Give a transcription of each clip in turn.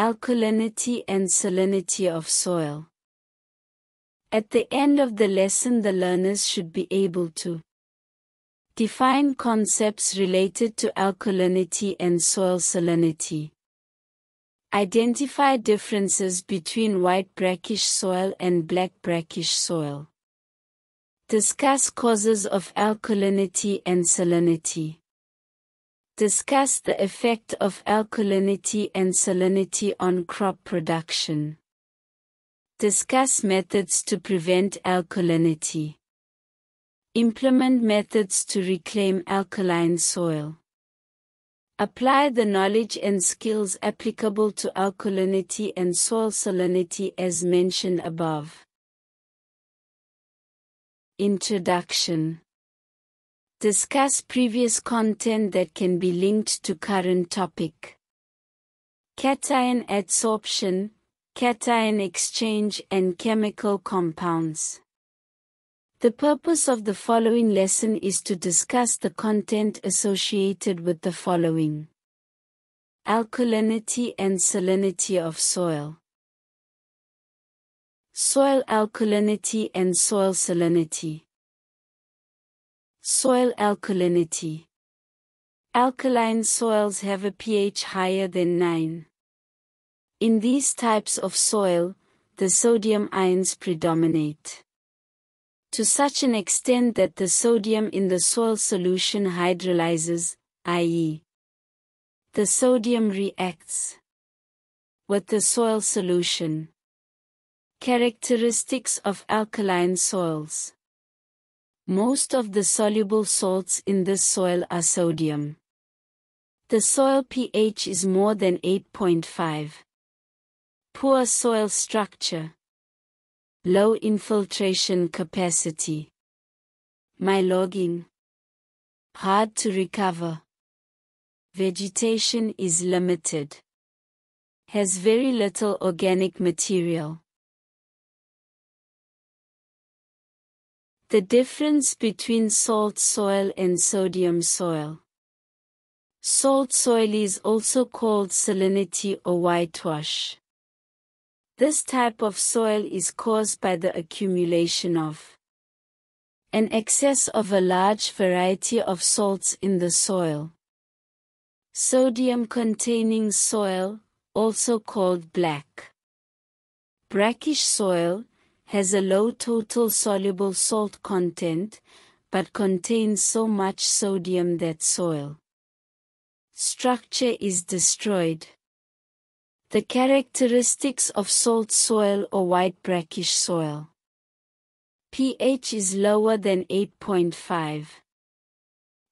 Alkalinity and salinity of soil. At the end of the lesson the learners should be able to define concepts related to alkalinity and soil salinity. Identify differences between white brackish soil and black brackish soil. Discuss causes of alkalinity and salinity. Discuss the effect of alkalinity and salinity on crop production. Discuss methods to prevent alkalinity. Implement methods to reclaim alkaline soil. Apply the knowledge and skills applicable to alkalinity and soil salinity as mentioned above. Introduction Discuss previous content that can be linked to current topic. Cation adsorption, cation exchange and chemical compounds. The purpose of the following lesson is to discuss the content associated with the following. Alkalinity and salinity of soil. Soil alkalinity and soil salinity. Soil alkalinity. Alkaline soils have a pH higher than 9. In these types of soil, the sodium ions predominate. To such an extent that the sodium in the soil solution hydrolyzes, i.e. the sodium reacts with the soil solution. Characteristics of alkaline soils Most of the soluble salts in this soil are sodium. The soil pH is more than 8.5. Poor soil structure. Low infiltration capacity. My logging. Hard to recover. Vegetation is limited. Has very little organic material. The difference between salt soil and sodium soil. Salt soil is also called salinity or whitewash. This type of soil is caused by the accumulation of an excess of a large variety of salts in the soil. Sodium-containing soil, also called black. Brackish soil, has a low total soluble salt content, but contains so much sodium that soil structure is destroyed. The characteristics of salt soil or white brackish soil. pH is lower than 8.5.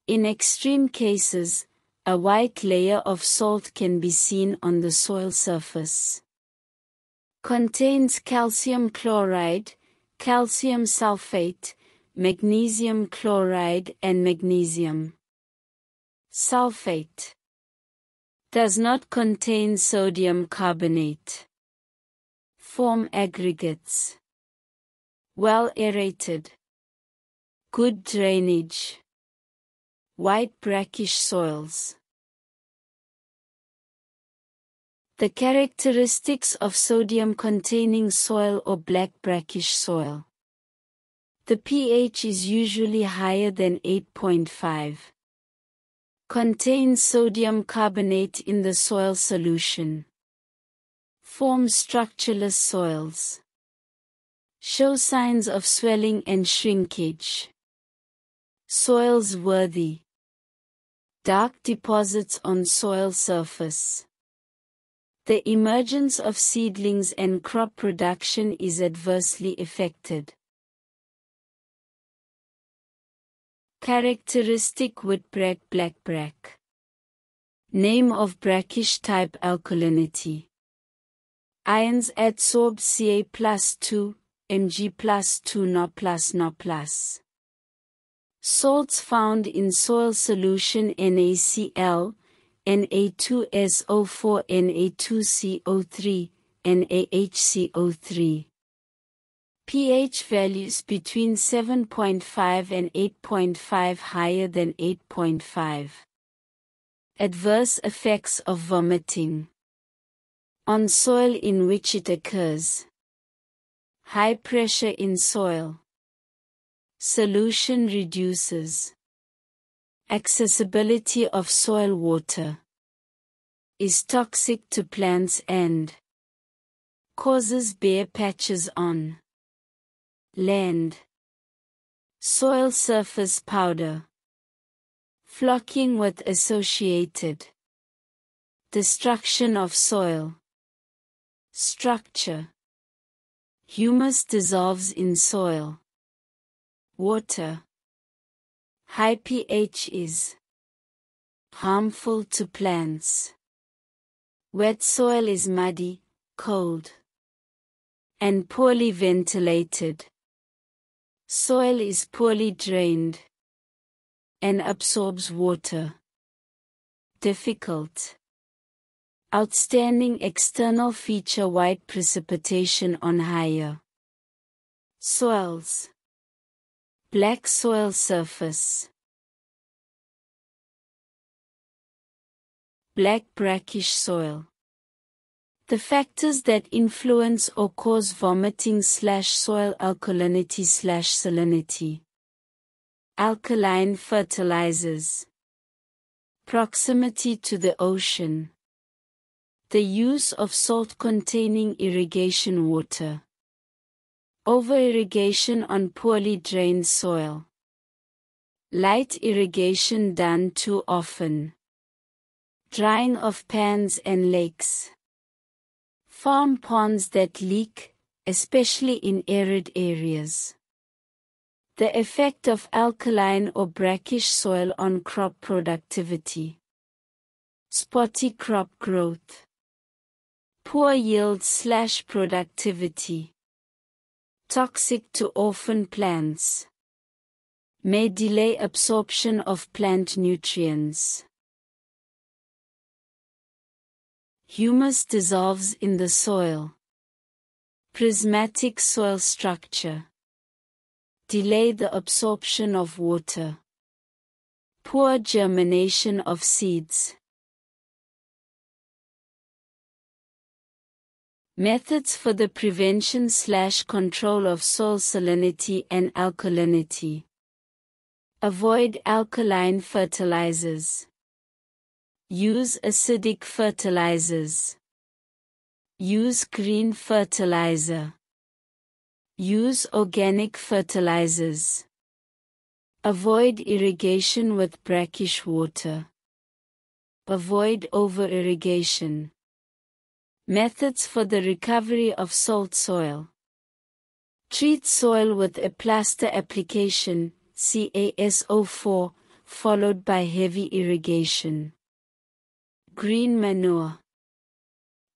In extreme cases, a white layer of salt can be seen on the soil surface. Contains calcium chloride, calcium sulfate, magnesium chloride and magnesium sulfate does not contain sodium carbonate. Form aggregates. Well aerated. Good drainage. White brackish soils. The characteristics of sodium-containing soil or black brackish soil. The pH is usually higher than 8.5 contains sodium carbonate in the soil solution. Form structureless soils. Show signs of swelling and shrinkage. Soils worthy. Dark deposits on soil surface. The emergence of seedlings and crop production is adversely affected. Characteristic Whitbrack Blackbrack. Name of brackish type alkalinity. Ions adsorbed Ca plus 2, Mg plus 2 Na plus No plus. Salts found in soil solution NaCl, Na2SO4 Na2CO3, NaHCO3 pH values between 7.5 and 8.5 higher than 8.5. Adverse effects of vomiting. On soil in which it occurs. High pressure in soil. Solution reduces. Accessibility of soil water. Is toxic to plants and causes bare patches on land. Soil surface powder. Flocking with associated destruction of soil. Structure. Humus dissolves in soil. Water. High pH is harmful to plants. Wet soil is muddy, cold, and poorly ventilated. Soil is poorly drained and absorbs water. Difficult. Outstanding external feature white precipitation on higher soils. Black soil surface. Black brackish soil. The factors that influence or cause vomiting slash soil alkalinity slash salinity. Alkaline fertilizers. Proximity to the ocean. The use of salt-containing irrigation water. Over-irrigation on poorly drained soil. Light irrigation done too often. Drying of pans and lakes. Farm ponds that leak, especially in arid areas. The effect of alkaline or brackish soil on crop productivity. Spotty crop growth. Poor yield slash productivity. Toxic to orphan plants. May delay absorption of plant nutrients. Humus dissolves in the soil. Prismatic soil structure. Delay the absorption of water. Poor germination of seeds. Methods for the prevention slash control of soil salinity and alkalinity. Avoid alkaline fertilizers. Use acidic fertilizers. Use green fertilizer. Use organic fertilizers. Avoid irrigation with brackish water. Avoid over irrigation. Methods for the recovery of salt soil. Treat soil with a plaster application, CASO4, followed by heavy irrigation. Green manure.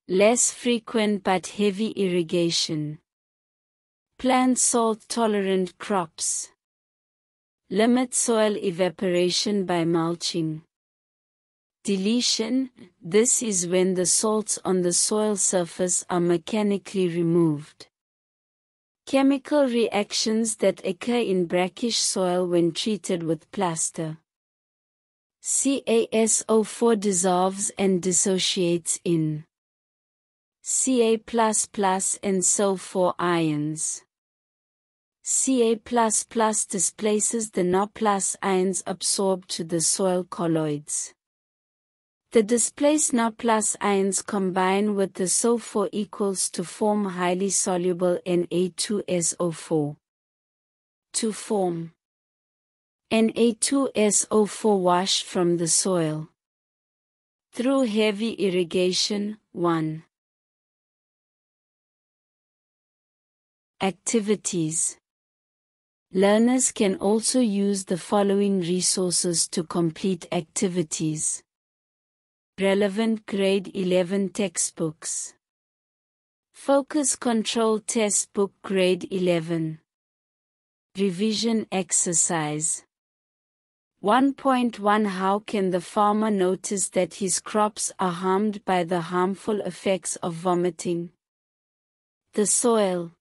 Less frequent but heavy irrigation. Plant salt-tolerant crops. Limit soil evaporation by mulching. Deletion This is when the salts on the soil surface are mechanically removed. Chemical reactions that occur in brackish soil when treated with plaster. CaSO4 dissolves and dissociates in Ca++ and SO4 ions. Ca++ displaces the Na ions absorbed to the soil colloids. The displaced Na plus ions combine with the SO4 equals to form highly soluble Na2SO4. To form Na2SO4 washed from the soil. Through heavy irrigation, 1. Activities Learners can also use the following resources to complete activities. Relevant Grade 11 textbooks. Focus Control Test Book Grade 11. Revision Exercise 1.1 How can the farmer notice that his crops are harmed by the harmful effects of vomiting? The soil.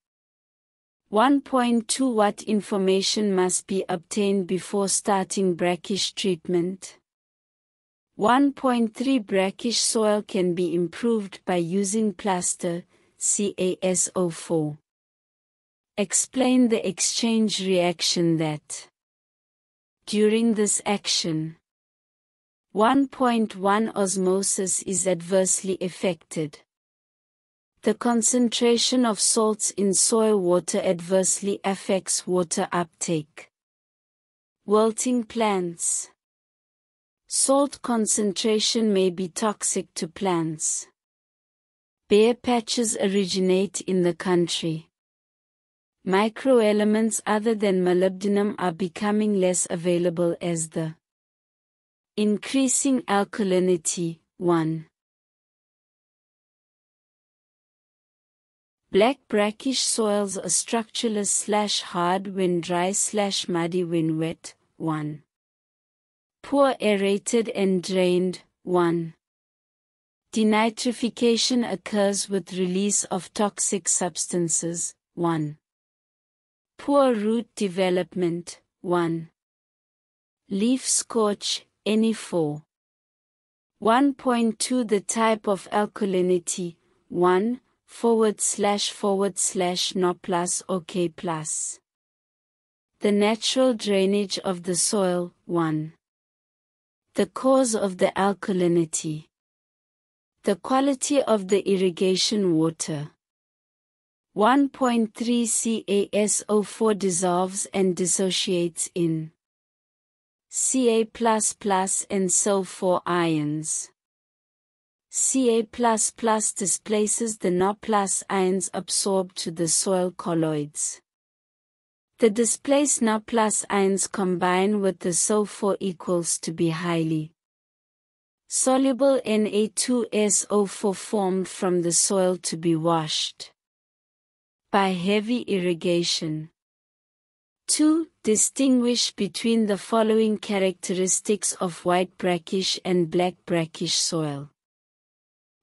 1.2 What information must be obtained before starting brackish treatment? 1.3 Brackish soil can be improved by using plaster, CaSO4. Explain the exchange reaction that during this action 1.1 osmosis is adversely affected. The concentration of salts in soil water adversely affects water uptake. Wilting plants. Salt concentration may be toxic to plants. Bare patches originate in the country. Microelements other than molybdenum are becoming less available as the increasing alkalinity 1. Black brackish soils are structureless slash hard when dry slash muddy when wet. 1. Poor aerated and drained. 1. Denitrification occurs with release of toxic substances. 1. Poor root development. 1. Leaf scorch. Any 4. 1.2 The type of alkalinity. 1 forward slash forward slash no plus OK plus. The natural drainage of the soil 1. The cause of the alkalinity. The quality of the irrigation water. 1.3 CaSO4 dissolves and dissociates in Ca++ and SO4 ions. Ca++ plus displaces the plus ions absorbed to the soil colloids. The displaced No plus ions combine with the SO4 equals to be highly soluble Na2SO4 formed from the soil to be washed by heavy irrigation. 2. Distinguish between the following characteristics of white brackish and black brackish soil.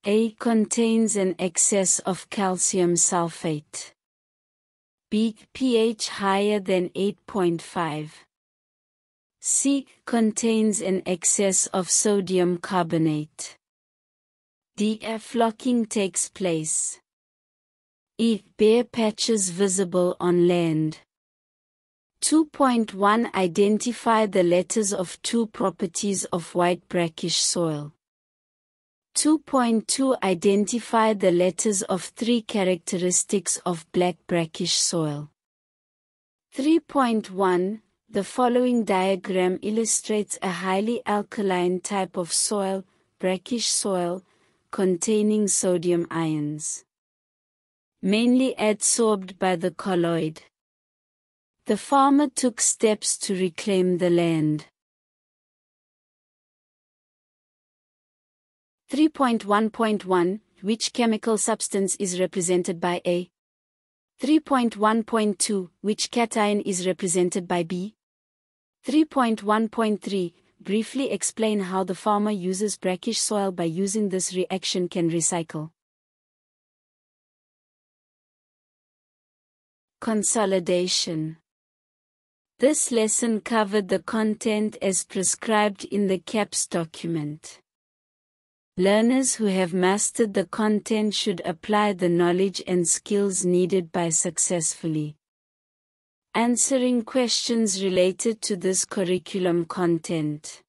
A contains an excess of calcium sulfate. B pH higher than 8.5. C contains an excess of sodium carbonate. D flocking takes place. E bare patches visible on land. 2.1 Identify the letters of two properties of white brackish soil. 2.2 Identify the letters of three characteristics of black brackish soil. 3.1 The following diagram illustrates a highly alkaline type of soil, brackish soil, containing sodium ions. Mainly adsorbed by the colloid. The farmer took steps to reclaim the land. 3.1.1 Which chemical substance is represented by A? 3.1.2 Which cation is represented by B? 3.1.3 Briefly explain how the farmer uses brackish soil by using this reaction can recycle. Consolidation This lesson covered the content as prescribed in the CAPS document. Learners who have mastered the content should apply the knowledge and skills needed by successfully answering questions related to this curriculum content.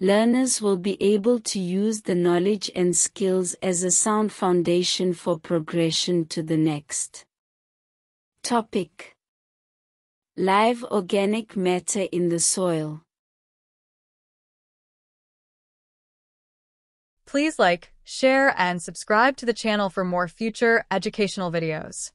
Learners will be able to use the knowledge and skills as a sound foundation for progression to the next topic. Live organic matter in the soil. Please like, share, and subscribe to the channel for more future educational videos.